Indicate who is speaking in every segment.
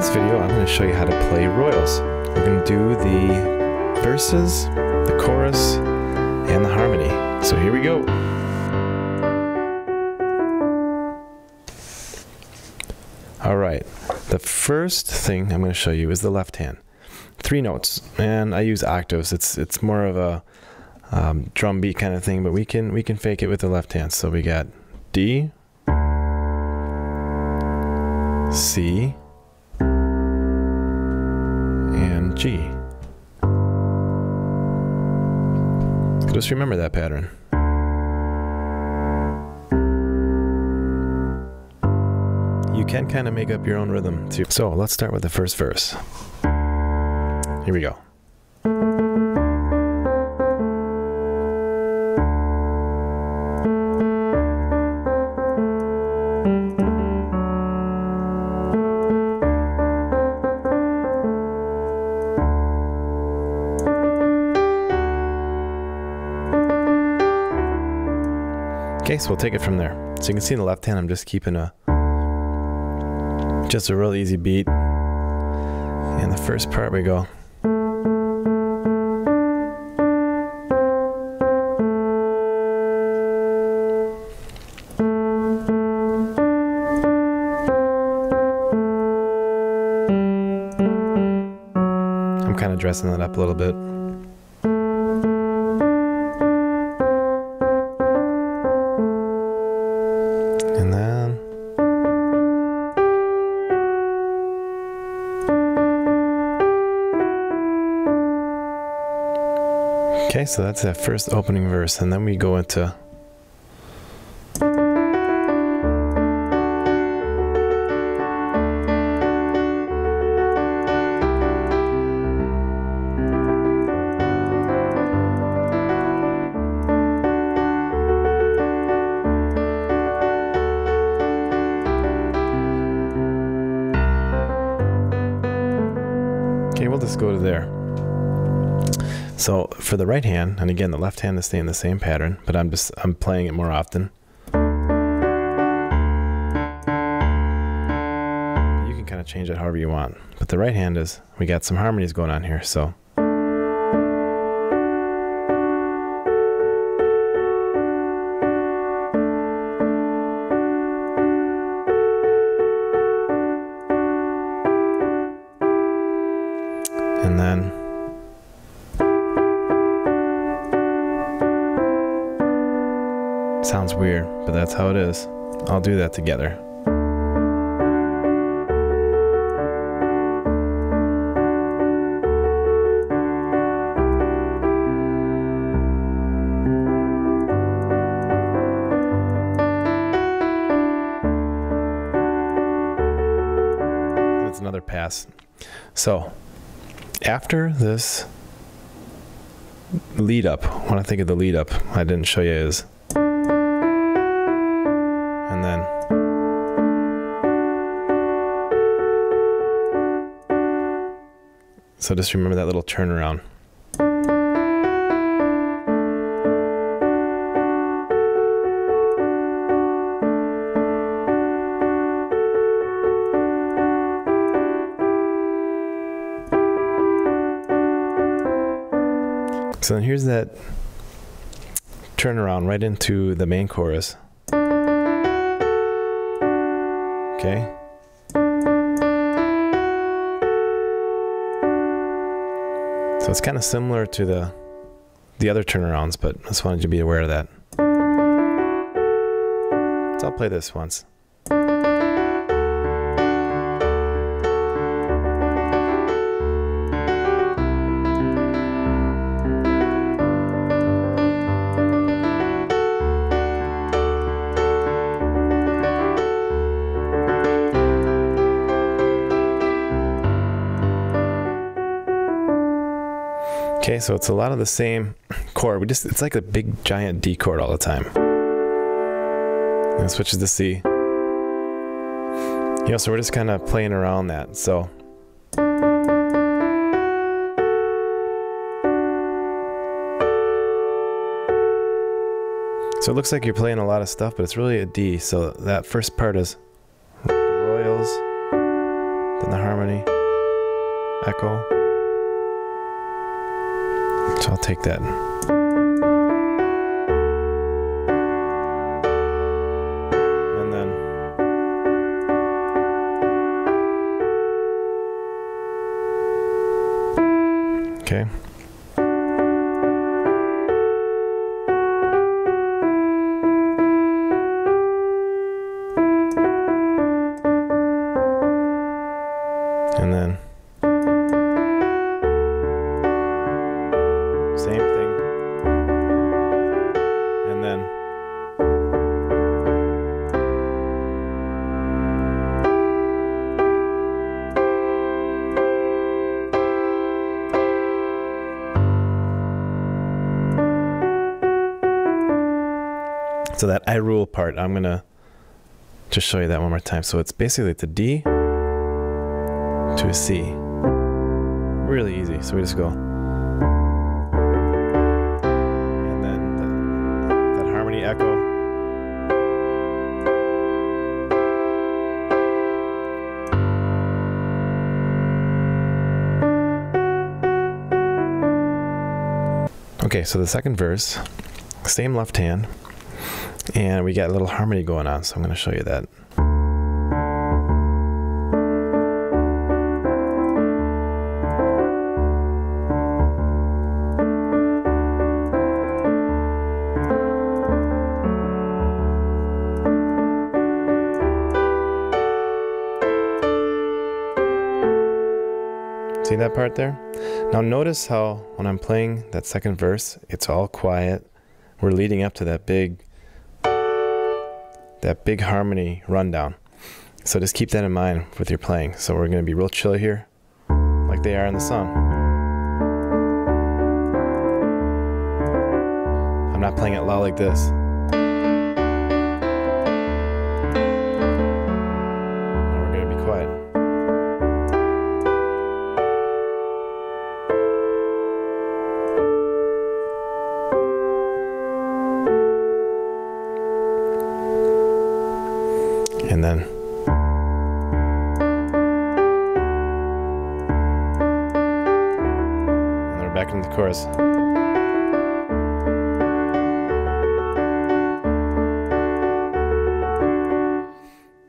Speaker 1: this video, I'm going to show you how to play royals. We're going to do the verses, the chorus, and the harmony. So here we go. All right, the first thing I'm going to show you is the left hand. Three notes, and I use octaves. It's it's more of a um, drum beat kind of thing, but we can we can fake it with the left hand. So we got D, C, G. Just remember that pattern. You can kind of make up your own rhythm too. So let's start with the first verse. Here we go. So we'll take it from there. So you can see in the left hand, I'm just keeping a just a real easy beat. And the first part we go. I'm kind of dressing that up a little bit. Okay, so that's that first opening verse, and then we go into So for the right hand, and again the left hand is staying the same pattern, but I'm just I'm playing it more often. You can kind of change it however you want. But the right hand is we got some harmonies going on here, so and then Sounds weird, but that's how it is. I'll do that together. That's another pass. So, after this lead up, when I think of the lead up, I didn't show you is so just remember that little turnaround so then here's that turnaround right into the main chorus Okay. So it's kind of similar to the the other turnarounds, but I just wanted you to be aware of that. So I'll play this once. Okay, so it's a lot of the same chord. We just it's like a big giant D chord all the time. And it switches to C. You know, so we're just kind of playing around that. So So it looks like you're playing a lot of stuff, but it's really a D. So that first part is Royals, then the harmony, echo. So I'll take that. And then Okay. So that I rule part, I'm gonna just show you that one more time. So it's basically it's a D to a C. Really easy. So we just go. And then the, that harmony echo. Okay, so the second verse, same left hand, and we got a little harmony going on, so I'm going to show you that. See that part there? Now notice how when I'm playing that second verse, it's all quiet. We're leading up to that big that big harmony rundown. So just keep that in mind with your playing. So we're going to be real chill here, like they are in the song. I'm not playing it loud like this.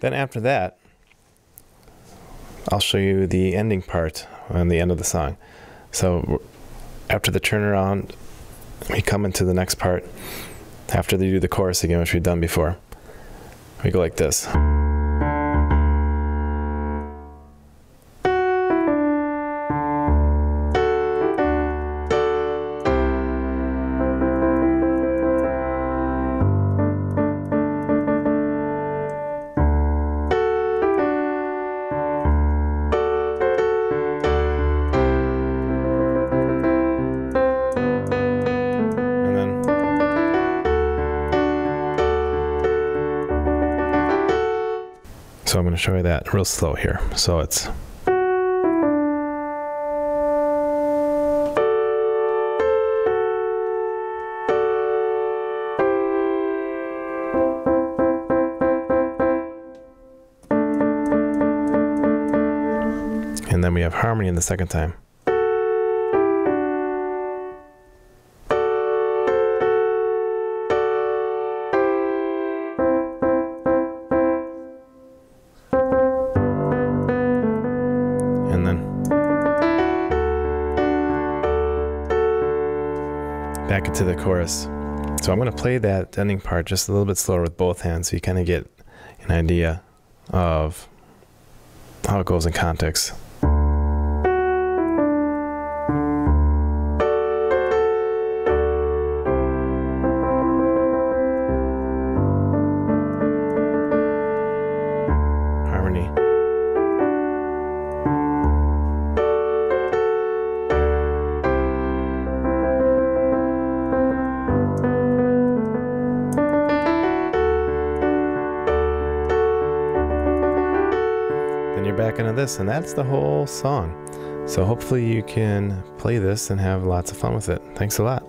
Speaker 1: Then after that, I'll show you the ending part and the end of the song. So after the turnaround, we come into the next part. After they do the chorus again, which we've done before, we go like this. So I'm going to show you that real slow here. So it's And then we have harmony in the second time. Back into the chorus. So I'm going to play that ending part just a little bit slower with both hands so you kind of get an idea of how it goes in context. Back into this, and that's the whole song. So hopefully you can play this and have lots of fun with it. Thanks a lot.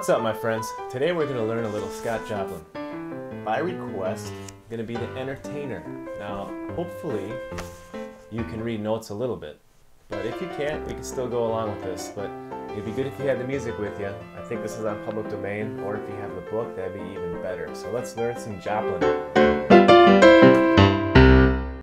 Speaker 1: What's up, my friends? Today we're going to learn a little Scott Joplin. By request, I'm going to be the entertainer. Now, hopefully, you can read notes a little bit. But if you can't, we can still go along with this. But it'd be good if you had the music with you. I think this is on public domain, or if you have the book, that'd be even better. So let's learn some Joplin.